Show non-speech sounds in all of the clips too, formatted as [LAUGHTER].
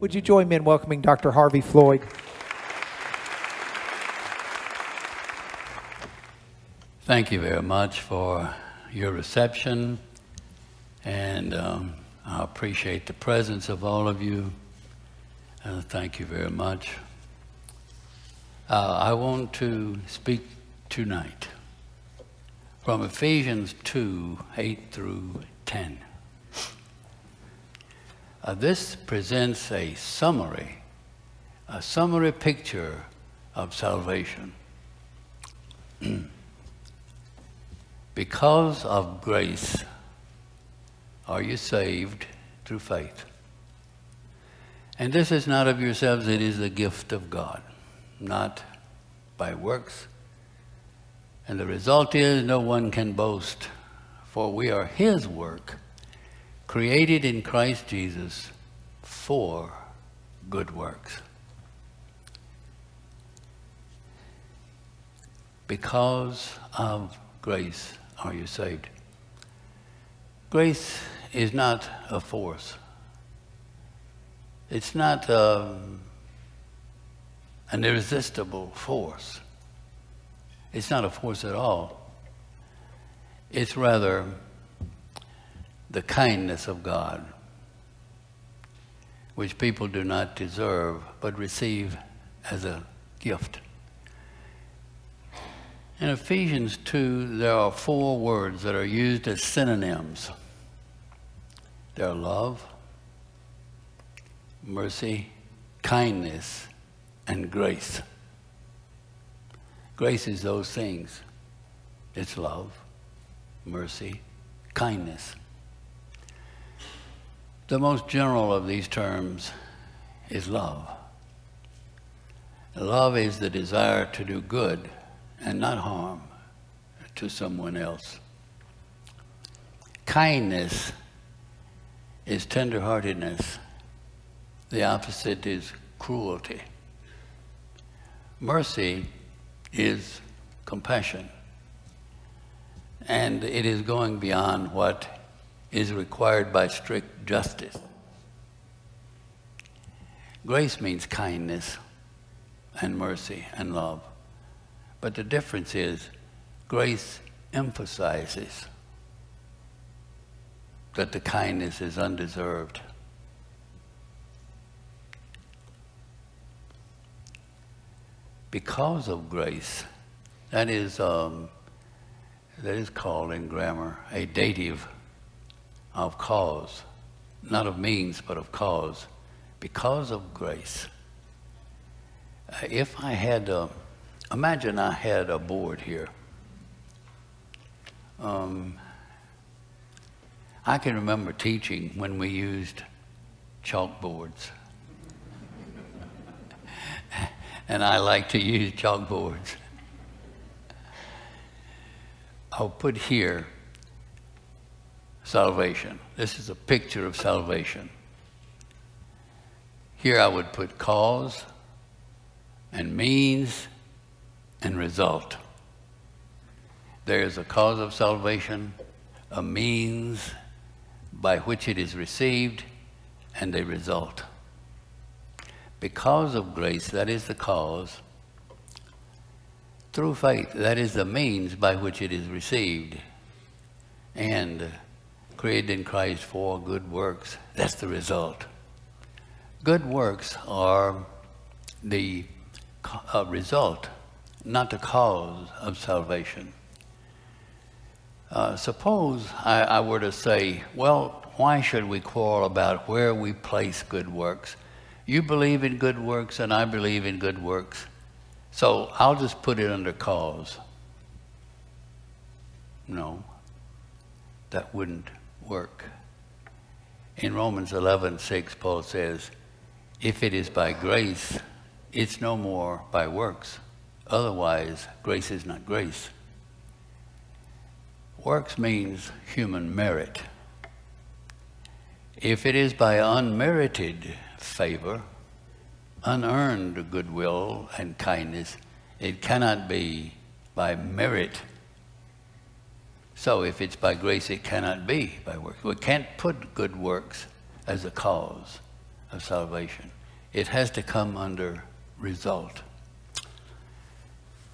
Would you join me in welcoming Dr. Harvey Floyd? Thank you very much for your reception, and um, I appreciate the presence of all of you. And thank you very much. Uh, I want to speak tonight from Ephesians 2 8 through 10. Uh, this presents a summary, a summary picture of salvation. [CLEARS THROAT] because of grace are you saved through faith. And this is not of yourselves, it is the gift of God, not by works. And the result is no one can boast, for we are His work created in Christ Jesus for good works. Because of grace are you saved. Grace is not a force. It's not um, an irresistible force. It's not a force at all. It's rather the kindness of God, which people do not deserve but receive as a gift. In Ephesians 2, there are four words that are used as synonyms. They are love, mercy, kindness, and grace. Grace is those things. It's love, mercy, kindness. The most general of these terms is love. Love is the desire to do good and not harm to someone else. Kindness is tenderheartedness. The opposite is cruelty. Mercy is compassion. And it is going beyond what is required by strict justice. Grace means kindness and mercy and love. But the difference is grace emphasizes that the kindness is undeserved. Because of grace, that is, um, that is called in grammar a dative of cause, not of means, but of cause, because of grace. Uh, if I had, uh, imagine I had a board here. Um, I can remember teaching when we used chalkboards. [LAUGHS] and I like to use chalkboards. I'll put here salvation. This is a picture of salvation. Here I would put cause and means and result. There is a cause of salvation, a means by which it is received, and a result. Because of grace, that is the cause. Through faith, that is the means by which it is received. And created in Christ for good works. That's the result. Good works are the uh, result, not the cause of salvation. Uh, suppose I, I were to say, well, why should we quarrel about where we place good works? You believe in good works, and I believe in good works. So I'll just put it under cause. No, that wouldn't work. In Romans 11, 6, Paul says, if it is by grace, it's no more by works. Otherwise, grace is not grace. Works means human merit. If it is by unmerited favor, unearned goodwill and kindness, it cannot be by merit. So if it's by grace, it cannot be by works. We can't put good works as a cause of salvation. It has to come under result.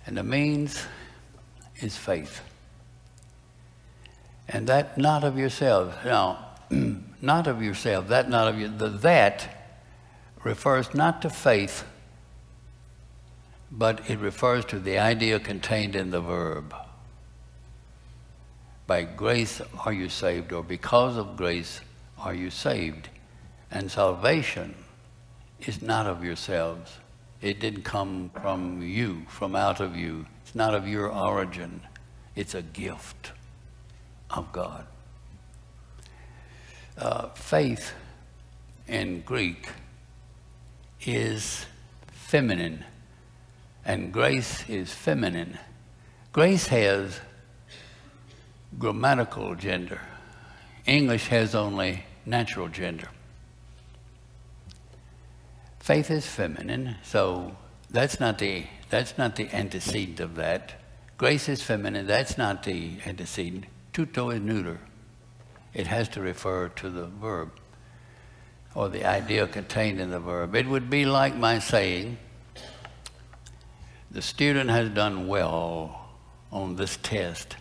And the means is faith. And that not of yourself. Now, [CLEARS THROAT] not of yourself, that not of you, the that refers not to faith, but it refers to the idea contained in the verb. By grace are you saved, or because of grace are you saved. And salvation is not of yourselves. It didn't come from you, from out of you. It's not of your origin. It's a gift of God. Uh, faith in Greek is feminine, and grace is feminine. Grace has grammatical gender. English has only natural gender. Faith is feminine, so that's not the that's not the antecedent of that. Grace is feminine, that's not the antecedent. Touto is neuter. It has to refer to the verb or the idea contained in the verb. It would be like my saying, the student has done well on this test,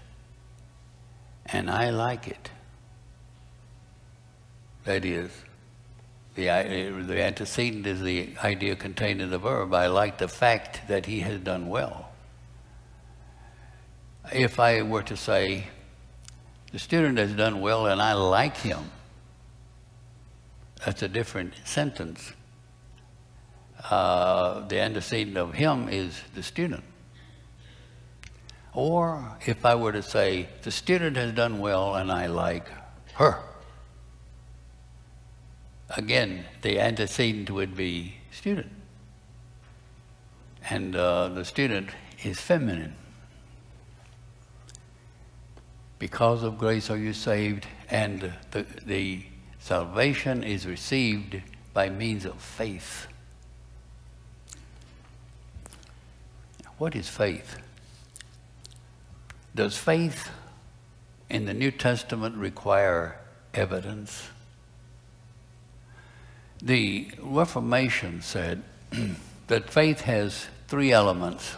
and I like it. That is, the, the antecedent is the idea contained in the verb. I like the fact that he has done well. If I were to say, the student has done well and I like him, that's a different sentence. Uh, the antecedent of him is the student. Or if I were to say, the student has done well and I like her. Again, the antecedent would be student. And uh, the student is feminine. Because of grace are you saved, and the, the salvation is received by means of faith. What is faith? Does faith in the New Testament require evidence? The Reformation said [CLEARS THROAT] that faith has three elements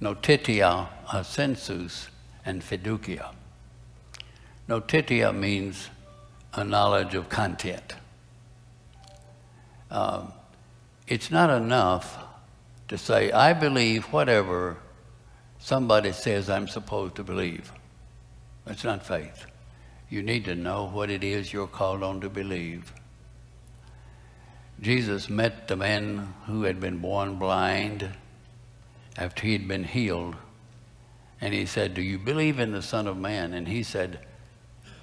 notitia, assensus, and fiducia. Notitia means a knowledge of content. Um, it's not enough to say, I believe whatever somebody says I'm supposed to believe. That's not faith. You need to know what it is you're called on to believe. Jesus met the man who had been born blind after he'd been healed. And he said, Do you believe in the Son of Man? And he said,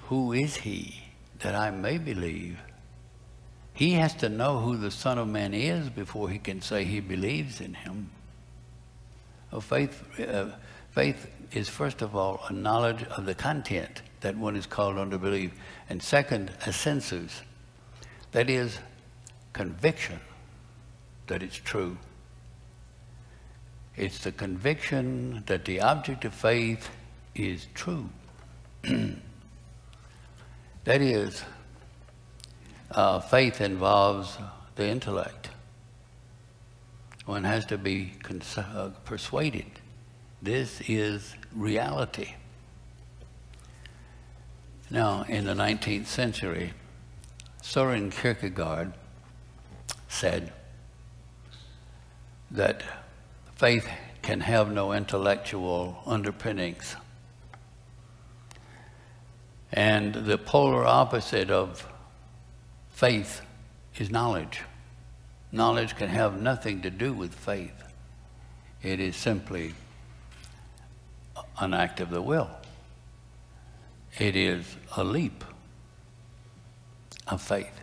Who is he that I may believe? He has to know who the Son of Man is before he can say he believes in him. Well, faith, uh, faith is, first of all, a knowledge of the content that one is called on to believe. And second, assensus. That is, conviction that it's true. It's the conviction that the object of faith is true. [CLEARS THROAT] that is, uh, faith involves the intellect. One has to be uh, persuaded. This is reality. Now, in the 19th century, Soren Kierkegaard said that faith can have no intellectual underpinnings. And the polar opposite of faith is knowledge. Knowledge can have nothing to do with faith. It is simply an act of the will. It is a leap of faith.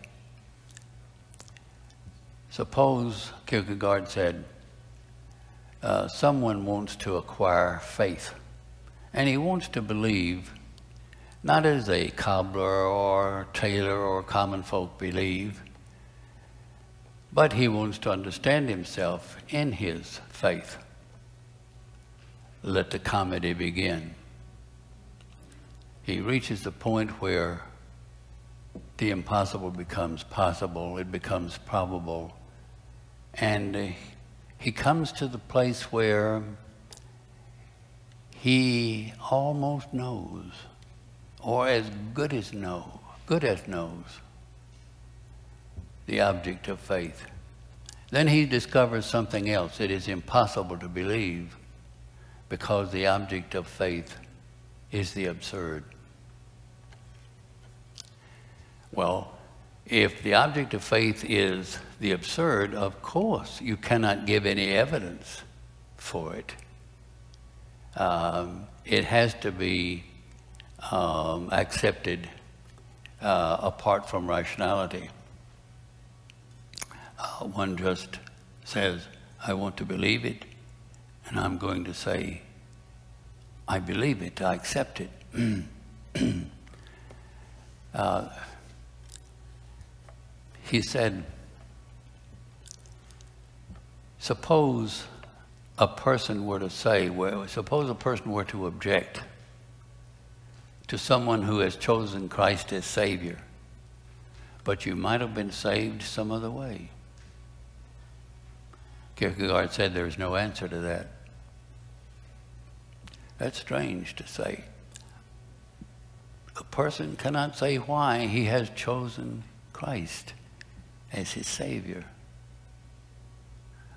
Suppose, Kierkegaard said, uh, someone wants to acquire faith And he wants to believe not as a cobbler or tailor or common folk believe, but he wants to understand himself in his faith. Let the comedy begin. He reaches the point where the impossible becomes possible, it becomes probable, and uh, he comes to the place where he almost knows, or as good as know, good as knows, the object of faith. Then he discovers something else. It is impossible to believe because the object of faith is the absurd. Well, if the object of faith is the absurd, of course, you cannot give any evidence for it. Um, it has to be um, accepted uh, apart from rationality. Uh, one just says, I want to believe it, and I'm going to say, I believe it, I accept it. [CLEARS THROAT] uh, he said, suppose a person were to say, well, suppose a person were to object to someone who has chosen Christ as Savior, but you might have been saved some other way. Kierkegaard said there's no answer to that. That's strange to say. A person cannot say why he has chosen Christ as his Savior.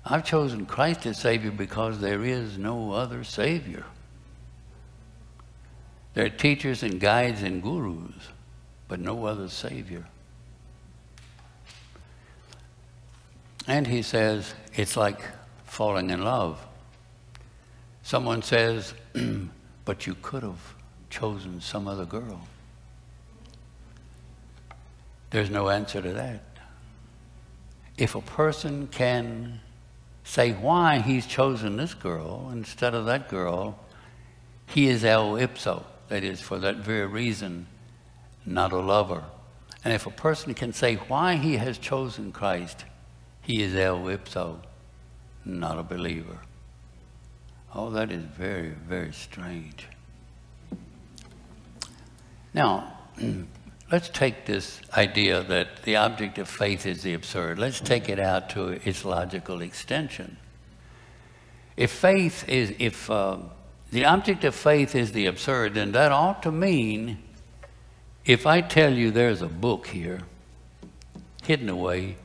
I've chosen Christ as Savior because there is no other Savior. There are teachers and guides and gurus, but no other Savior. And he says, it's like falling in love. Someone says, [CLEARS THROAT] but you could have chosen some other girl. There's no answer to that if a person can say why he's chosen this girl instead of that girl, he is eo ipso. That is, for that very reason, not a lover. And if a person can say why he has chosen Christ, he is eo ipso, not a believer. Oh, that is very, very strange. Now, [CLEARS THROAT] let's take this idea that the object of faith is the absurd. Let's take it out to its logical extension. If faith is, if uh, the object of faith is the absurd, then that ought to mean if I tell you there's a book here hidden away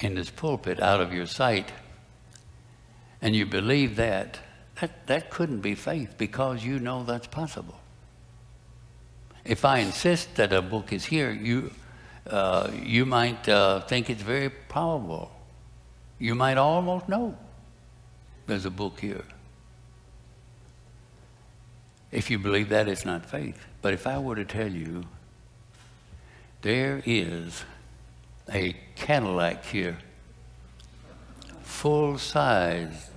in this pulpit out of your sight, and you believe that, that, that couldn't be faith because you know that's possible. If I insist that a book is here, you, uh, you might uh, think it's very probable. You might almost know there's a book here. If you believe that, it's not faith. But if I were to tell you there is a Cadillac here, full size,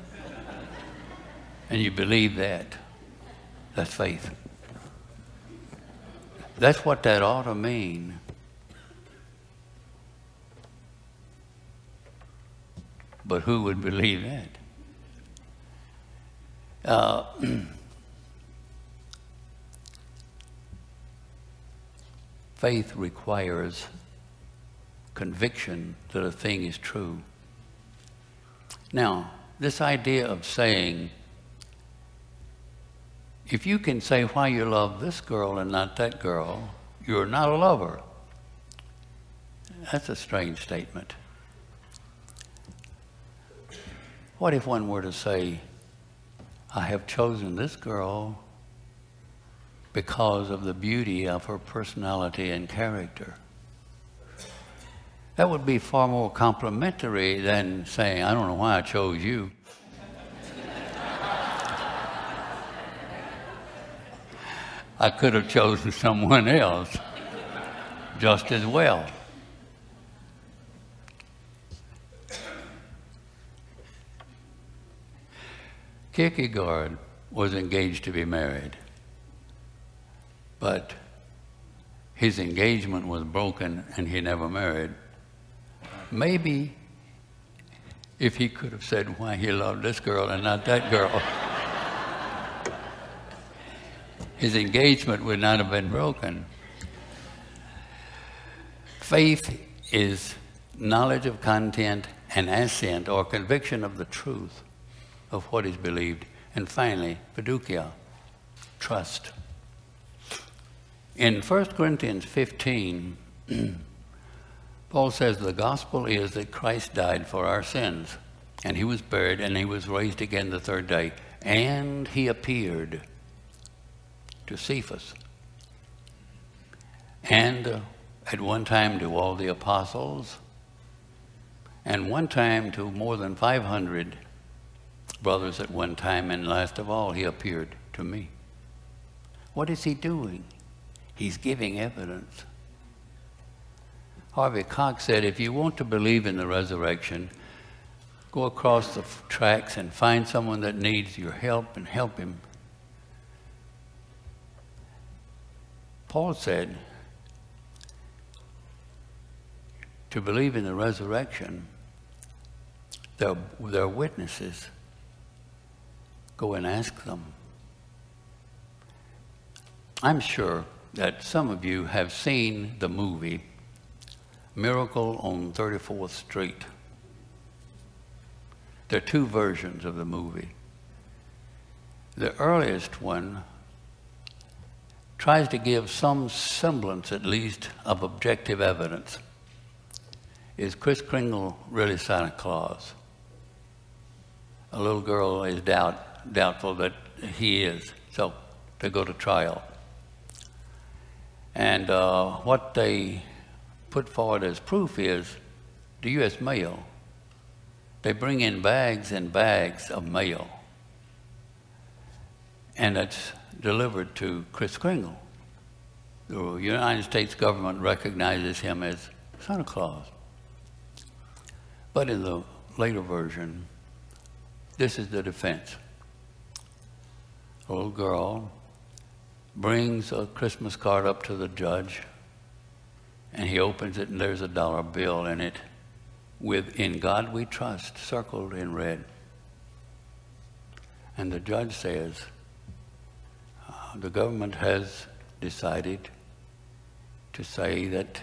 and you believe that, that's faith. That's what that ought to mean. But who would believe that? Uh, [CLEARS THROAT] faith requires conviction that a thing is true. Now, this idea of saying, if you can say why you love this girl and not that girl, you're not a lover. That's a strange statement. What if one were to say, I have chosen this girl because of the beauty of her personality and character? That would be far more complimentary than saying, I don't know why I chose you. I could have chosen someone else just as well. Kierkegaard was engaged to be married. But his engagement was broken and he never married. Maybe if he could have said why he loved this girl and not that girl, [LAUGHS] his engagement would not have been broken. Faith is knowledge of content and assent or conviction of the truth of what is believed. And finally, fiducia, trust. In 1 Corinthians 15, [CLEARS THROAT] Paul says the gospel is that Christ died for our sins, and he was buried, and he was raised again the third day, and he appeared to Cephas. And uh, at one time to all the apostles, and one time to more than 500 brothers at one time, and last of all, he appeared to me. What is he doing? He's giving evidence. Harvey Cox said, if you want to believe in the resurrection, go across the tracks and find someone that needs your help and help him. Paul said, to believe in the resurrection, they're, they're witnesses. Go and ask them. I'm sure that some of you have seen the movie Miracle on 34th Street. There are two versions of the movie. The earliest one tries to give some semblance, at least, of objective evidence. Is Kris Kringle really Santa Claus? A little girl is doubt, doubtful that he is, so they go to trial. And uh, what they put forward as proof is the U.S. mail. They bring in bags and bags of mail, and it's delivered to Kris Kringle. The United States government recognizes him as Santa Claus. But in the later version, this is the defense. A little girl brings a Christmas card up to the judge, and he opens it, and there's a dollar bill in it with In God We Trust circled in red. And the judge says, the government has decided to say that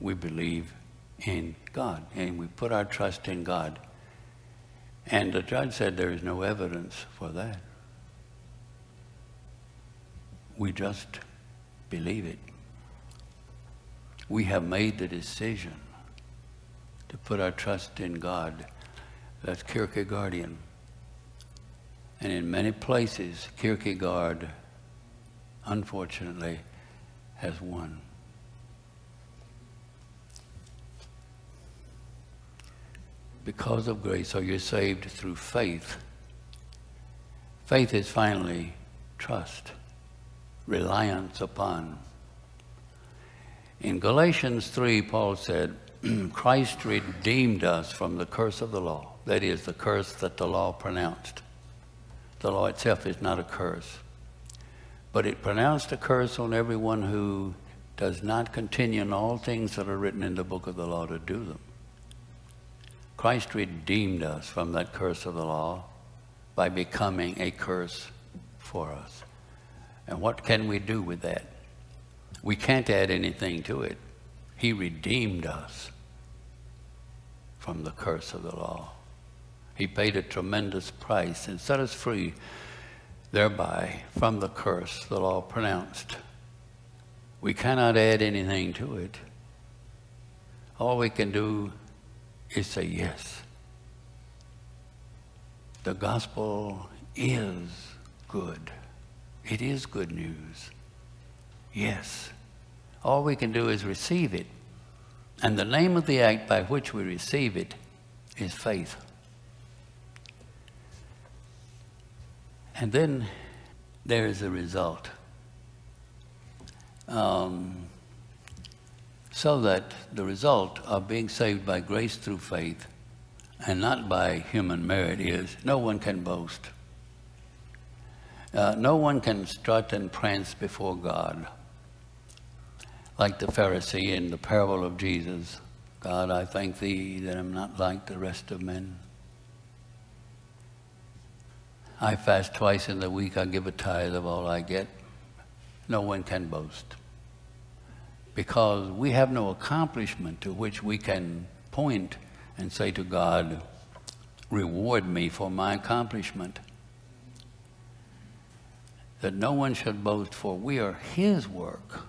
we believe in God and we put our trust in God. And the judge said there is no evidence for that. We just believe it. We have made the decision to put our trust in God. That's Kierkegaardian. And in many places, Kierkegaard, unfortunately, has won. Because of grace are you saved through faith. Faith is finally trust reliance upon. In Galatians 3, Paul said, [CLEARS THROAT] Christ redeemed us from the curse of the law. That is, the curse that the law pronounced. The law itself is not a curse. But it pronounced a curse on everyone who does not continue in all things that are written in the book of the law to do them. Christ redeemed us from that curse of the law by becoming a curse for us. And what can we do with that? We can't add anything to it. He redeemed us from the curse of the law. He paid a tremendous price and set us free thereby from the curse the law pronounced. We cannot add anything to it. All we can do is say yes. The gospel is good. It is good news. Yes. All we can do is receive it. And the name of the act by which we receive it is faith. And then there is a result. Um, so that the result of being saved by grace through faith and not by human merit is no one can boast. Uh, no one can strut and prance before God like the Pharisee in the parable of Jesus. God, I thank thee that I'm not like the rest of men. I fast twice in the week. I give a tithe of all I get. No one can boast. Because we have no accomplishment to which we can point and say to God, reward me for my accomplishment. That no one should boast, for we are His work.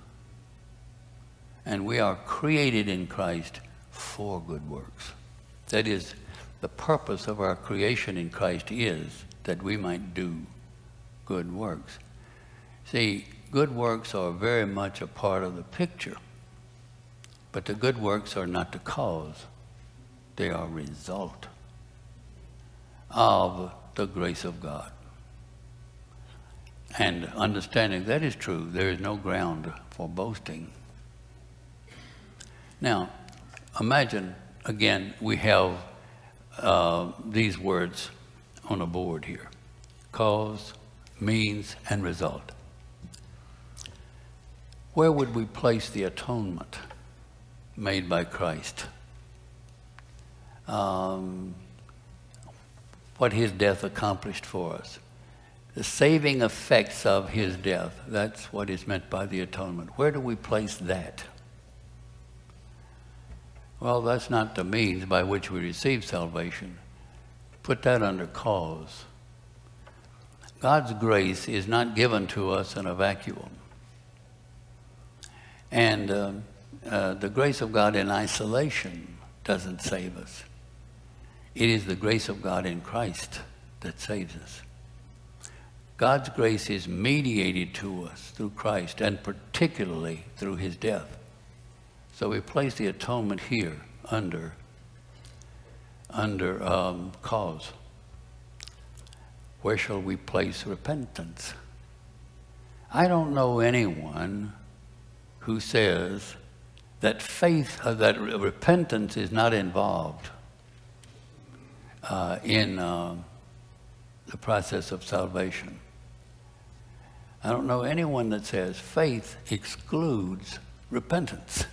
And we are created in Christ for good works. That is, the purpose of our creation in Christ is that we might do good works. See, good works are very much a part of the picture, but the good works are not the cause, they are result of the grace of God. And understanding that is true, there is no ground for boasting. Now, imagine again we have uh, these words on a board here cause, means, and result. Where would we place the atonement made by Christ? Um, what his death accomplished for us. The saving effects of his death, that's what is meant by the atonement. Where do we place that? Well, that's not the means by which we receive salvation. Put that under cause. God's grace is not given to us in a vacuum. And uh, uh, the grace of God in isolation doesn't save us. It is the grace of God in Christ that saves us. God's grace is mediated to us through Christ and particularly through his death. So we place the atonement here under, under um, cause. Where shall we place repentance? I don't know anyone who says that faith, uh, that repentance is not involved uh, in uh, the process of salvation. I don't know anyone that says faith excludes repentance.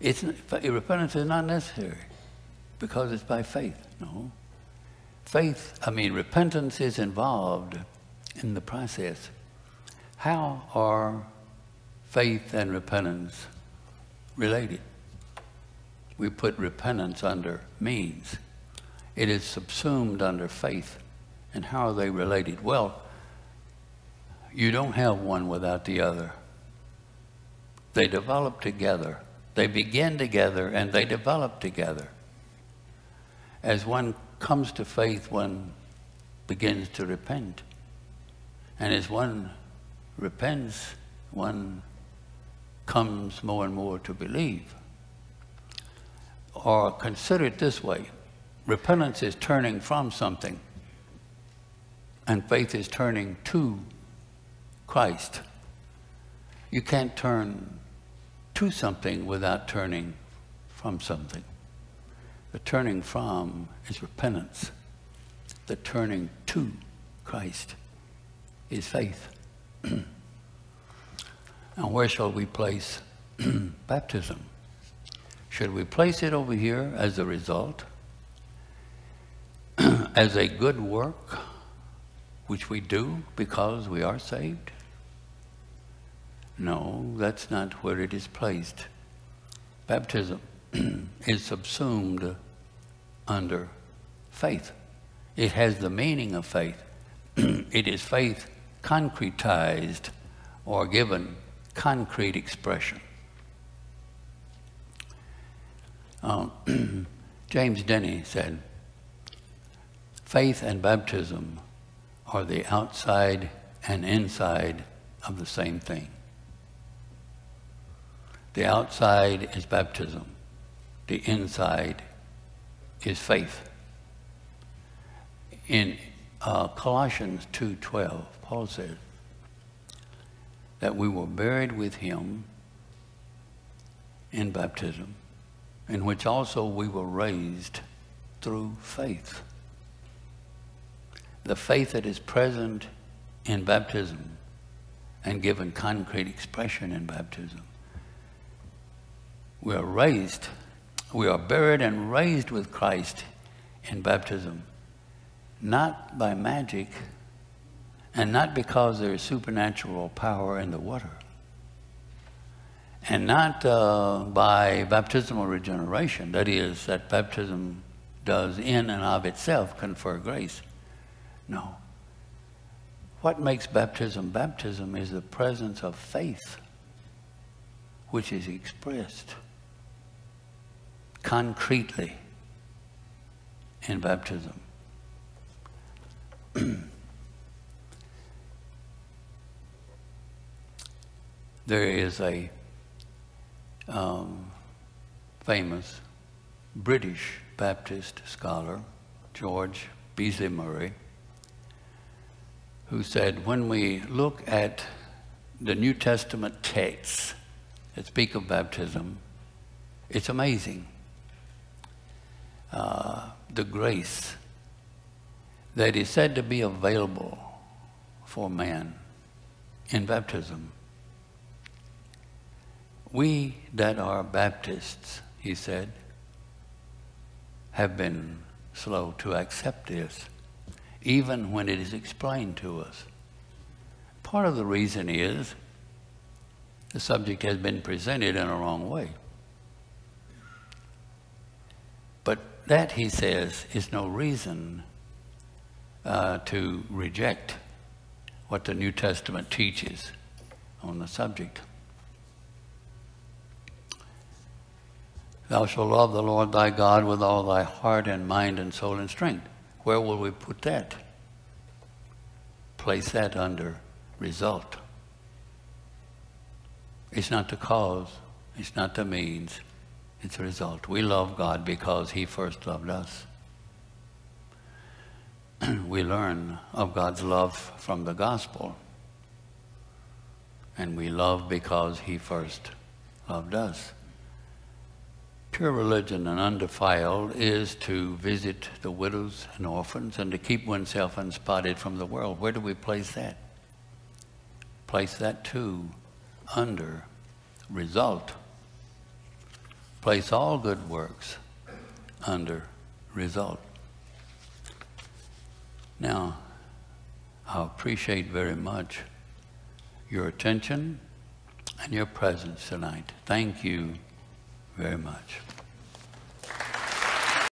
It's, repentance is not necessary because it's by faith. No. Faith, I mean, repentance is involved in the process. How are faith and repentance related? We put repentance under means. It is subsumed under faith. And how are they related? Well, you don't have one without the other. They develop together they begin together and they develop together. As one comes to faith, one begins to repent. And as one repents, one comes more and more to believe. Or consider it this way repentance is turning from something, and faith is turning to Christ. You can't turn to something without turning from something. The turning from is repentance. The turning to Christ is faith. [CLEARS THROAT] and where shall we place [CLEARS THROAT] baptism? Should we place it over here as a result? [CLEARS THROAT] as a good work, which we do because we are saved? No, that's not where it is placed. Baptism is subsumed under faith. It has the meaning of faith. [CLEARS THROAT] it is faith concretized or given concrete expression. Uh, [CLEARS THROAT] James Denney said, faith and baptism are the outside and inside of the same thing. The outside is baptism. The inside is faith. In uh, Colossians 2.12, Paul says that we were buried with him in baptism, in which also we were raised through faith. The faith that is present in baptism and given concrete expression in baptism. We are raised, we are buried and raised with Christ in baptism, not by magic and not because there is supernatural power in the water, and not uh, by baptismal regeneration, that is, that baptism does in and of itself confer grace. No. What makes baptism baptism is the presence of faith, which is expressed concretely in baptism. [CLEARS THROAT] there is a um, famous British Baptist scholar, George Beasley Murray, who said, when we look at the New Testament texts that speak of baptism, it's amazing uh, the grace that is said to be available for man in baptism. We that are Baptists, he said, have been slow to accept this, even when it is explained to us. Part of the reason is the subject has been presented in a wrong way. But that, he says, is no reason uh, to reject what the New Testament teaches on the subject. Thou shalt love the Lord thy God with all thy heart and mind and soul and strength. Where will we put that? Place that under result. It's not the cause, it's not the means, it's a result. We love God because he first loved us. [CLEARS THROAT] we learn of God's love from the gospel. And we love because he first loved us. Pure religion and undefiled is to visit the widows and orphans and to keep oneself unspotted from the world. Where do we place that? Place that too under result. Place all good works under result. Now, I appreciate very much your attention and your presence tonight. Thank you very much.